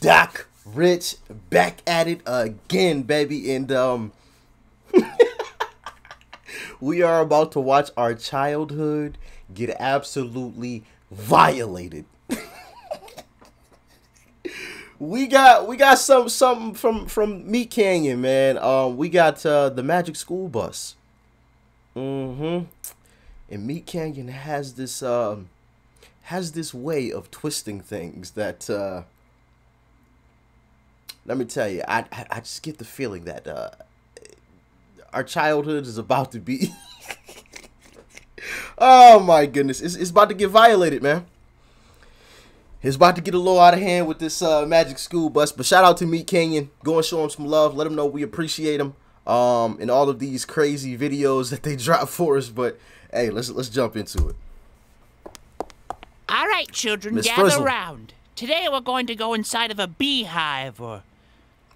Doc Rich back at it again, baby. And um we are about to watch our childhood get absolutely violated. we got we got some something from from Meat Canyon, man. Um we got uh the Magic School Bus. Mm-hmm. And Meat Canyon has this um has this way of twisting things that uh let me tell you, I, I, I just get the feeling that uh, our childhood is about to be. oh my goodness, it's, it's about to get violated, man. It's about to get a little out of hand with this uh, Magic School Bus. But shout out to Meat Canyon. Go and show him some love. Let him know we appreciate him um, in all of these crazy videos that they drop for us. But hey, let's let's jump into it. All right, children, Miss gather Frizzle. round. Today we're going to go inside of a beehive or,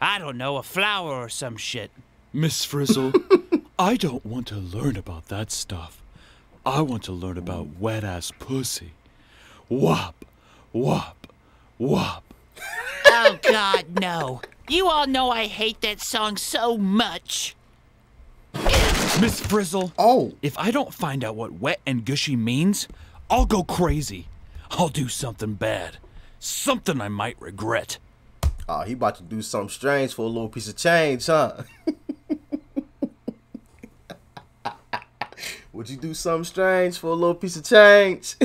I don't know, a flower or some shit. Miss Frizzle, I don't want to learn about that stuff. I want to learn about wet ass pussy. Wop, wop, wop. Oh, God, no. You all know I hate that song so much. Miss Frizzle, Oh, if I don't find out what wet and gushy means, I'll go crazy. I'll do something bad. Something I might regret. Oh, he about to do something strange for a little piece of change, huh? Would you do something strange for a little piece of change?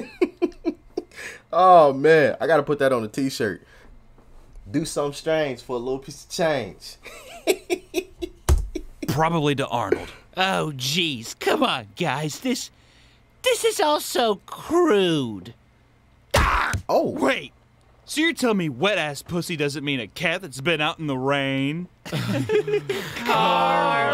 oh man, I gotta put that on a t-shirt. Do something strange for a little piece of change. Probably to Arnold. Oh, jeez. Come on, guys. This. This is all so crude. Oh, Wait, so you're telling me wet ass pussy doesn't mean a cat that's been out in the rain?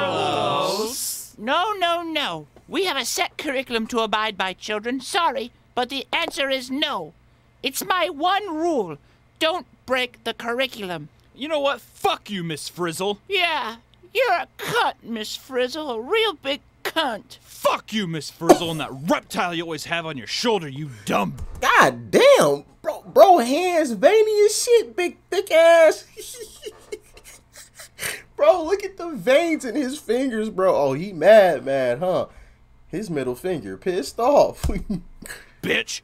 Carlos! No, no, no. We have a set curriculum to abide by, children. Sorry, but the answer is no. It's my one rule. Don't break the curriculum. You know what? Fuck you, Miss Frizzle. Yeah, you're a cunt, Miss Frizzle. A real big cunt. Fuck you, Miss Frizzle, and that reptile you always have on your shoulder, you dumb. god damn, bro, bro, hands veiny as shit, big thick ass. bro, look at the veins in his fingers, bro. Oh, he mad, mad, huh? His middle finger pissed off. Bitch.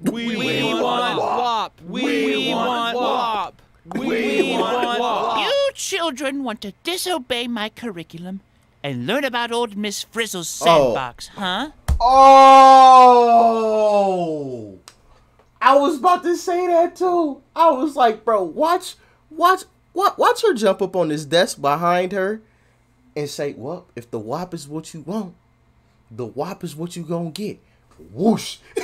We, want WAP. We, want WAP. We want WAP. You children want to disobey my curriculum and learn about old Miss Frizzle's Oh. sandbox, huh? oh, I was about to say that too. I was like, bro, watch, watch, watch, watch her jump up on this desk behind her and say, "Well, if the wop is what you want, the wop is what you gonna get." Whoosh.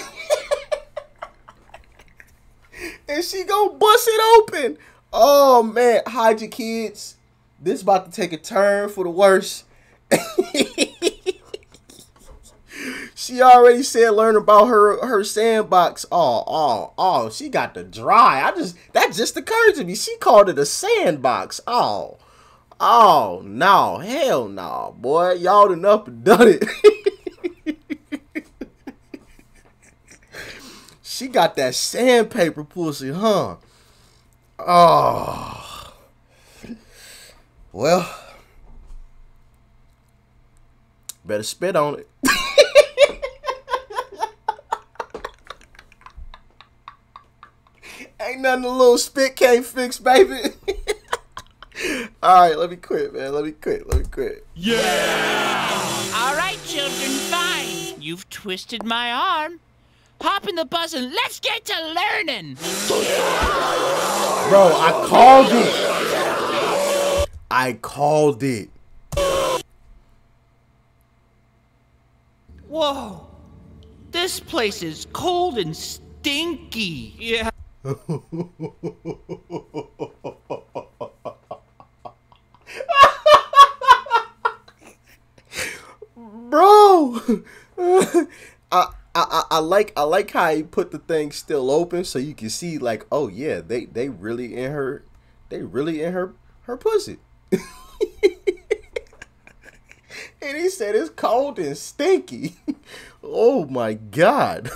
and she gonna bust it open. Oh man, hide your kids. This about to take a turn for the worse. she already said learn about her her sandbox. Oh, oh, oh, she got the dry. I just that just occurred to me. She called it a sandbox. Oh. Oh no, hell no, boy. Y'all done up and done it. she got that sandpaper pussy, huh? Oh. Well, better spit on it. Ain't nothing a little spit can't fix, baby. All right, let me quit, man. Let me quit. Let me quit. Yeah! All right, children, fine. You've twisted my arm. Hop in the bus and let's get to learning. Bro, I called it. I called it. Whoa. This place is cold and stinky. Yeah. Bro. I, I I like I like how he put the thing still open so you can see like oh yeah they they really in her they really in her her pussy. and he said it's cold and stinky. oh my god.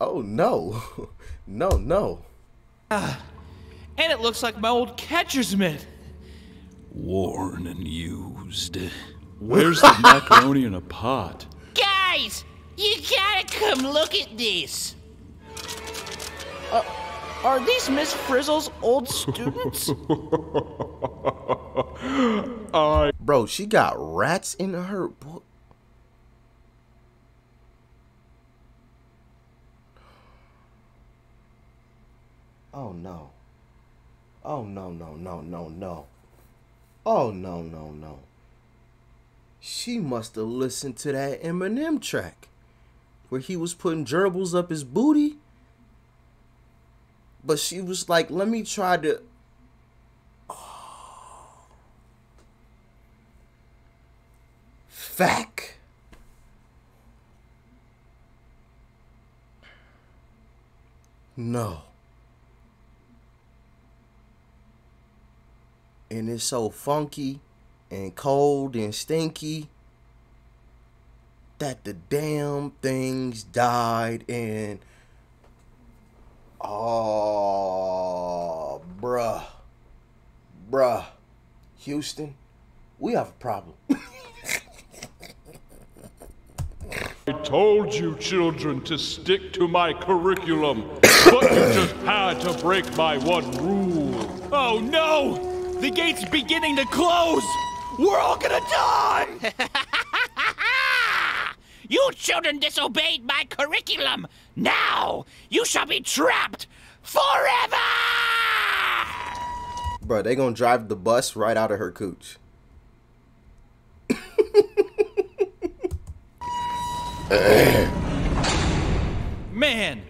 Oh no. No, no. And it looks like my old catcher's mitt. Worn and used. Where's the macaroni in a pot? Guys, you gotta come look at this. Uh, are these Miss Frizzle's old students? Bro, she got rats in her book. Oh no. Oh no, no, no, no, no. Oh no, no, no. She must have listened to that Eminem track where he was putting gerbils up his booty. But she was like, let me try to Fact. No. And it's so funky and cold and stinky that the damn things died and oh bruh bruh Houston we have a problem I told you children to stick to my curriculum, but you just had to break my one rule. oh no! The gate's beginning to close! We're all gonna die! You children disobeyed my curriculum. Now you shall be trapped forever! Bro, they gonna drive the bus right out of her cooch. Man,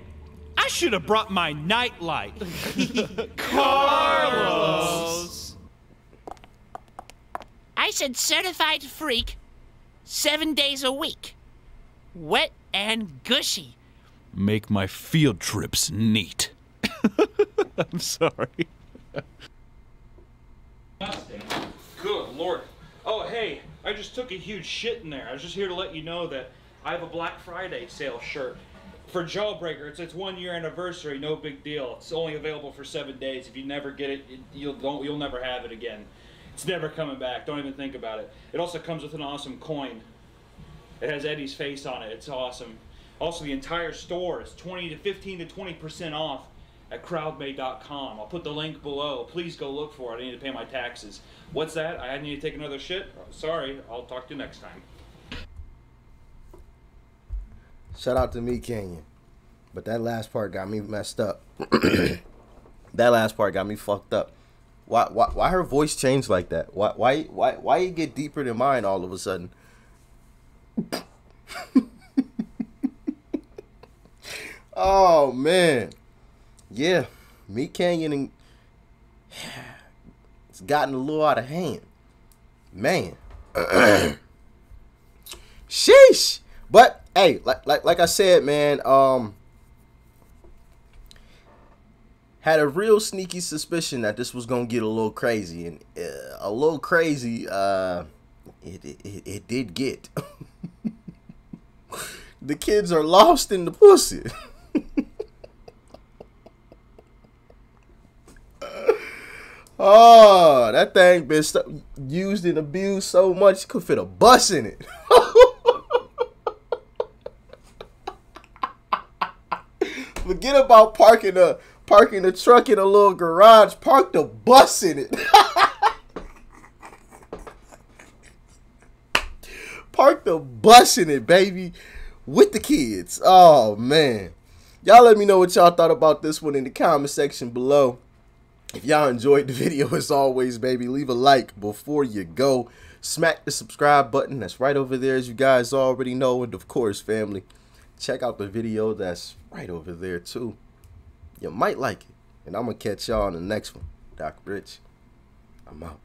I should have brought my nightlight. Carlos! I said certified freak seven days a week. Wet and gushy. Make my field trips neat. I'm sorry. Good lord. Oh, hey, I just took a huge shit in there. I was just here to let you know that I have a Black Friday sale shirt for Jawbreaker. It's its one year anniversary. No big deal. It's only available for seven days. If you never get it, it you'll don't you'll never have it again. It's never coming back. Don't even think about it. It also comes with an awesome coin. It has Eddie's face on it. It's awesome. Also, the entire store is 20 to 15 to 20 percent off at crowdmade.com. I'll put the link below. Please go look for it. I need to pay my taxes. What's that? I need to take another shit? Sorry. I'll talk to you next time. Shout out to Meat Canyon. But that last part got me messed up. that last part got me fucked up. Why, why, why her voice changed like that? Why, why, why, why you get deeper than mine all of a sudden? oh man, yeah, Meat Canyon and it's gotten a little out of hand, man. Sheesh. But hey, like like like I said, man, um had a real sneaky suspicion that this was gonna get a little crazy, and uh, a little crazy. Uh, it it, it did get. the kids are lost in the pussy. oh, that thing been stu- used and abused so much, you could fit a bus in it. Forget about parking a parking the truck in a little garage. Park the bus in it. Park the bus in it, baby, with the kids. Oh man, y'all let me know what y'all thought about this one in the comment section below. If y'all enjoyed the video, as always, baby, leave a like before you go. Smack the subscribe button that's right over there, as you guys already know. And of course, family, check out the video that's right over there too. You might like it. And I'm going to catch y'all on the next one. Doc Rich, I'm out.